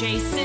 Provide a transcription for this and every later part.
chasing.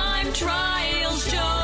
time trials, show.